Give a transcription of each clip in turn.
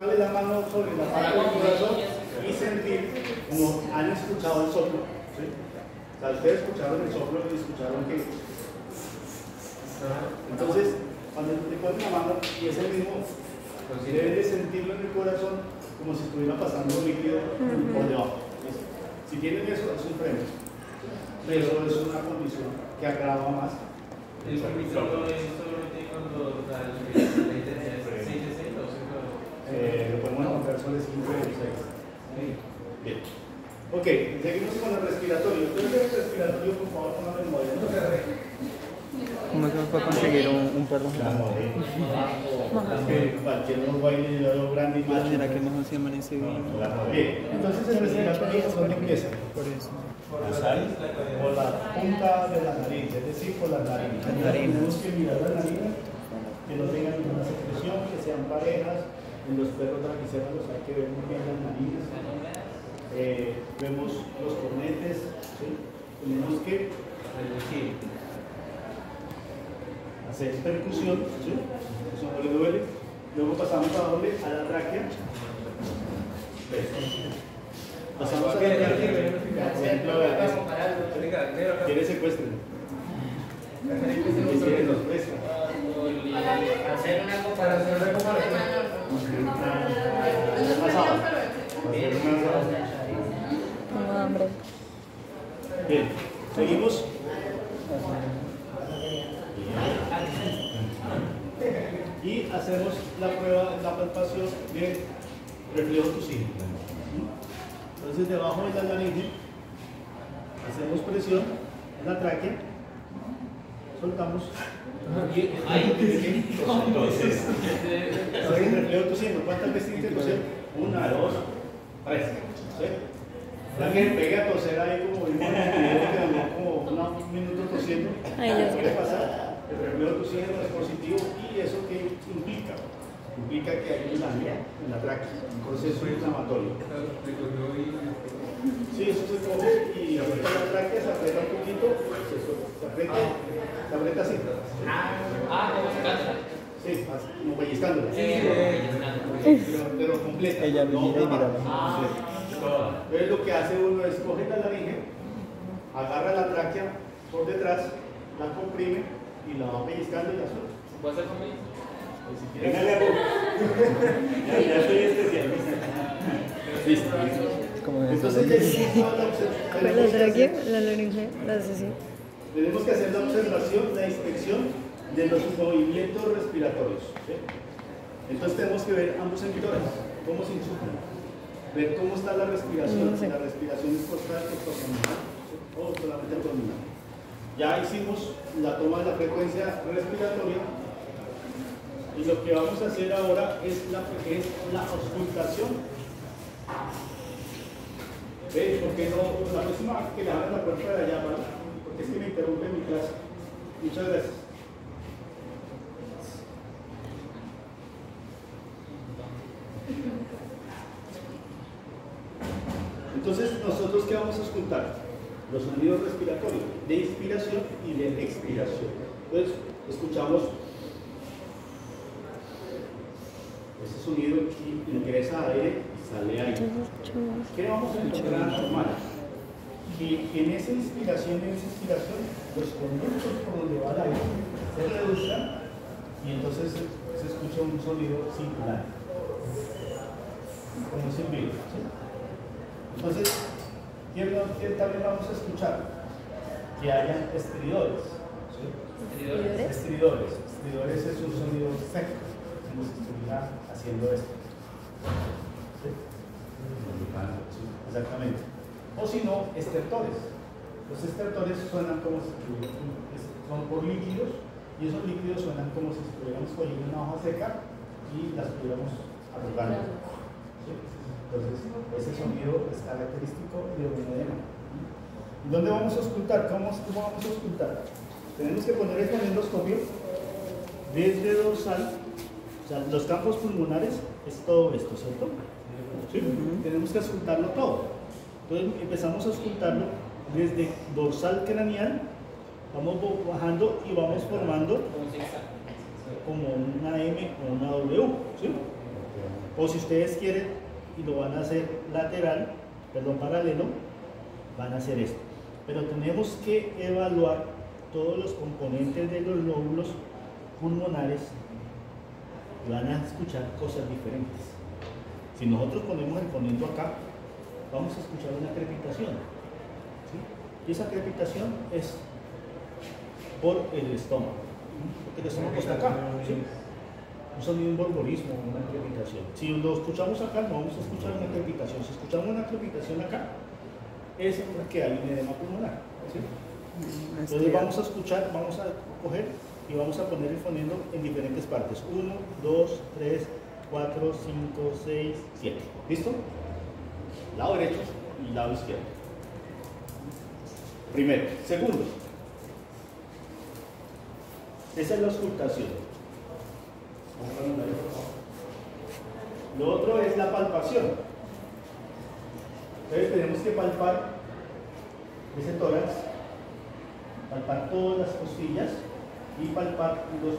Dale la mano sobre la parte del corazón y sentir como han escuchado el soplo. ¿sí? O sea, ustedes escucharon el soplo y escucharon que. Entonces, cuando te ponen la mano y es el mismo, deben de sentirlo en el corazón como si estuviera pasando un líquido por debajo. ¿listo? Si tienen eso, es un premio. Pero es una condición que agrava más. El permiso es solamente cuando la intensidad es 6 de 6 o 5 Eh, lo podemos encontrar sobre 5 y 6. Bien. Ok, seguimos con el respiratorio. Entonces, el respiratorio, por favor, póngame el modelo. ¿Cómo se puede conseguir un, un perro? La modelo. Que cualquier no baile yo grande y Ah, macho. ¿Será que mejor se ese video? Bien, entonces el respiratorio es donde empieza. Por eso. Por la punta de la nariz, es decir, por narinas. Las narinas. Tenemos que mirar las narinas, que no tengan ninguna secreción, que sean parejas. En los perros braquicéfalos hay que ver muy bien las narinas. Eh, vemos los cornetes, ¿sí? tenemos que reducir. hacer percusión, ¿sí? eso no le duele. Luego pasamos a doble a la tráquea. Pasamos a la tráquea. Por ejemplo. ¿Quién quiere nos presta? Hacer una comparación de Una sábana. Hacer una sábana. Tengo hambre. Bien, seguimos. Y hacemos la prueba, la palpación de reflejo tusido. Entonces, debajo de la laringe, hacemos presión en la tráquea, soltamos. Y entonces, reflejo tosiendo. ¿Cuántas veces toser? Una, dos, tres. ¿Sí? La que pegue a toser ahí como vimos en el video que duró como una- un minuto tosiendo. Ay, Dios ¿Qué mío. pasa? El reflejo tosiendo es positivo y eso qué implica? Implica que hay un daño en la tráquea, un proceso inflamatorio. Sí, eso se coge y aprieta la tráquea, se aprieta un poquito, se, su- se aprieta, se aprieta así. Ah, como sacándola. Sí, así, como pellizcándola. Sí, Pero, pero completa. Ella no mira Entonces lo que hace uno es coge la laringe, agarra la tráquea por detrás, la comprime y la va pellizcando y la suelta. ¿Puedo hacer conmigo? Pues si quieres- ya, ya soy especialista. Listo. Entonces ya hicimos toda la observación. La tráquea, la laringe, así. Tenemos que hacer la observación, la inspección de los movimientos respiratorios. ¿sí? Entonces tenemos que ver ambos emisores, cómo se insuflan, ver cómo está la respiración, si la respiración es costal o solamente abdominal. Ya hicimos la toma de la frecuencia respiratoria y lo que vamos a hacer ahora es la, es la auscultación. ¿Ves? ¿Por qué no? La próxima vez que le abran la puerta de allá, ¿vale? Porque es que me interrumpe mi clase. Muchas gracias. Entonces, ¿nosotros qué vamos a escuchar? Los sonidos respiratorios, de inspiración y de expiración. Entonces, escuchamos ese sonido y ingresa aire y sale aire. ¿Qué vamos a encontrar normal? Que en esa inspiración y en esa expiración, los conductos por donde va el aire se reduzcan y entonces se, escucha un sonido circular. Como silbido. ¿sí? Entonces, ¿qué, no- qué también vamos a escuchar? Que haya estridores. ¿sí? ¿Estridores? Estridores. Estridores es un sonido seco, como si estuviera haciendo esto. ¿Sí? Exactamente. O si no, estertores. Los estertores suenan como si son por líquidos y esos líquidos suenan como si estuviéramos cogiendo una hoja seca y las estuviéramos arrugando. ¿Sí? Entonces, ese sonido es característico de un edema. ¿Y dónde vamos a ocultar? ¿Cómo, ¿Cómo vamos a ocultar? Tenemos que poner el endoscopio desde dorsal, o sea, los campos pulmonares es todo esto, ¿cierto? ¿Sí? Tenemos que auscultarlo todo. Entonces empezamos a auscultarlo desde dorsal craneal, vamos bajando y vamos formando como una M o una W. ¿sí? O si ustedes quieren y lo van a hacer lateral, perdón, paralelo, van a hacer esto. Pero tenemos que evaluar todos los componentes de los lóbulos pulmonares y van a escuchar cosas diferentes. Si nosotros ponemos el fonendo acá, vamos a escuchar una crepitación. Y esa crepitación es por el estómago. Porque el estómago está acá. Un sonido, un borborismo, una crepitación. Si lo escuchamos acá, no vamos a escuchar una crepitación. Si escuchamos una crepitación acá, es porque hay un edema pulmonar. ¿sí? Entonces vamos a escuchar, vamos a coger y vamos a poner el fonendo en diferentes partes. 1, 2, 3, 4, 5, 6, 7. ¿Listo? Lado derecho y lado izquierdo. Primero. Segundo. Esa es la auscultación. Lo otro es la palpación. Entonces tenemos que palpar ese tórax, palpar todas las costillas y palpar los,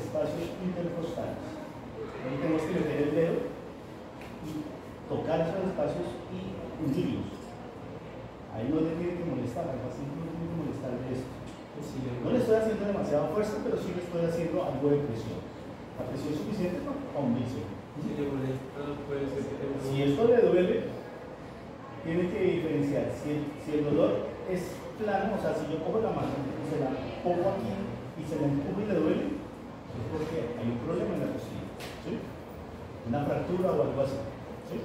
espacios intercostales. Ahí tenemos que meter el dedo y tocar esos espacios y hundirlos. Ahí no le tiene que molestar, así no tiene que molestar de esto. No le estoy haciendo demasiada fuerza, pero sí le estoy haciendo algo de presión. La presión suficiente para hundirse. Si esto le duele, tiene que diferenciar. Si el, si el dolor es plano, o sea, si yo cojo la mano y se la pongo aquí y se la empujo y le duele, es porque hay un problema en la costilla. ¿sí? Una fractura o algo así. ¿sí?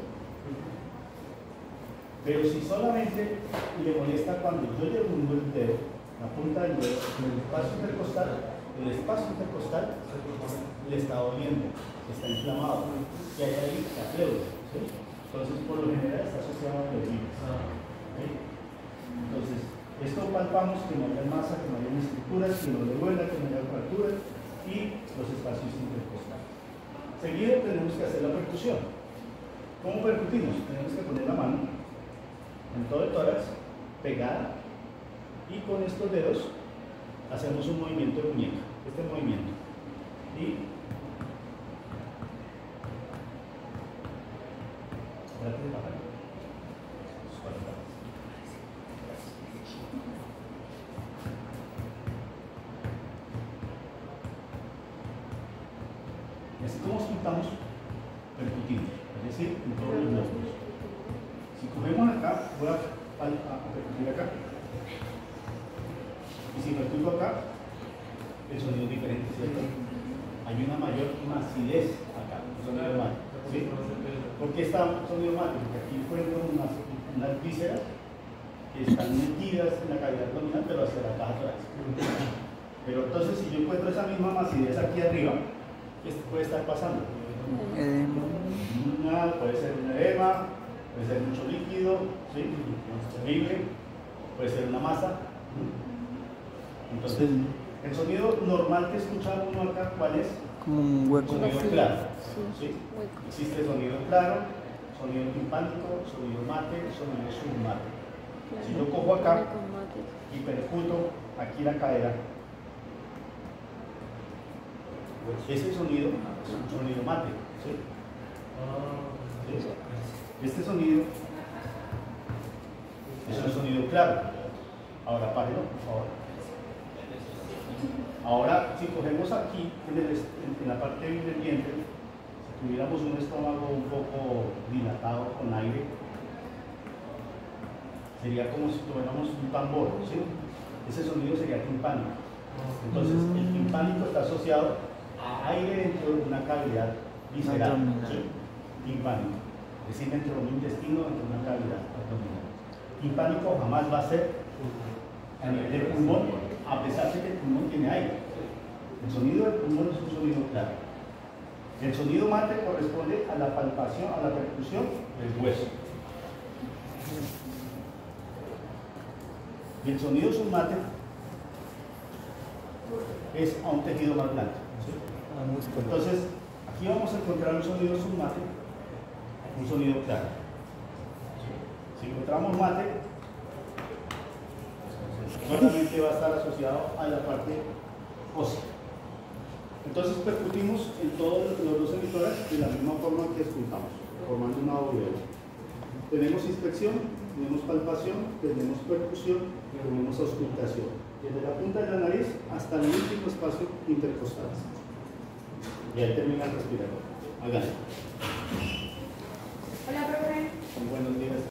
Pero si solamente le molesta cuando yo le hundo el dedo, la punta del dedo, en el espacio intercostal, el espacio intercostal le está doliendo, está inflamado, y hay ahí la pleura. Entonces, por lo general está asociado a virus. ¿sí? Entonces, esto palpamos que no haya masa, que no haya estructuras, que no le duela, que no haya fracturas y los espacios intercostales. Seguido tenemos que hacer la percusión. ¿Cómo percutimos? Tenemos que poner la mano en todo el tórax, pegada, y con estos dedos hacemos un movimiento de muñeca, este movimiento. Y así como escuchamos, percutiendo, es decir, en todos los lóbulos. Si cogemos acá, voy a, a, a percutir acá. Y si percuto acá, el sonido es diferente, ¿cierto? Hay una mayor macidez acá, el sonido más. ¿sí? ¿Por qué está sonido mate? Porque aquí encuentro unas, unas vísceras que están metidas en la cavidad abdominal, pero hacia la caja torácica. Pero entonces, si yo encuentro esa misma macidez aquí arriba, ¿qué puede estar pasando? Una, puede ser un edema, puede ser mucho líquido, ¿sí? terrible, puede ser una masa. Entonces, el sonido normal que escucha uno acá, ¿cuál es? Como un hueco. Sonido claro. Sí. ¿sí? Hueco. Existe sonido claro, sonido timpánico, sonido mate, sonido submate. Si yo cojo acá y percuto aquí la cadera, ese sonido es un sonido mate. ¿sí? ¿Sí? Este sonido es un sonido claro. Ahora párenlo, por favor. Ahora, si cogemos aquí, en, el la parte del vientre, si tuviéramos un estómago un poco dilatado con aire, sería como si tuviéramos un tambor, ¿sí? Ese sonido sería timpánico. Entonces, el timpánico está asociado a aire dentro de una cavidad visceral. ¿sí? Timpánico. Es decir, dentro de un intestino, dentro de una cavidad abdominal. Timpánico jamás va a ser a nivel del pulmón, a pesar de que el pulmón tiene aire. El sonido del pulmón es un sonido claro. El sonido mate corresponde a la palpación, a la percusión del hueso. Y el sonido submate es a un tejido más blando. ¿sí? Entonces, aquí vamos a encontrar un sonido submate, un sonido claro. Si encontramos mate, solamente va a estar asociado a la parte ósea. Entonces percutimos en todos los dos emisores de la misma forma que escuchamos, formando una doble. Tenemos inspección, tenemos palpación, tenemos percusión y tenemos auscultación. Desde la punta de la nariz hasta el último espacio intercostal. Y ahí termina el respirador. Háganlo. Hola, profe. Buenos días.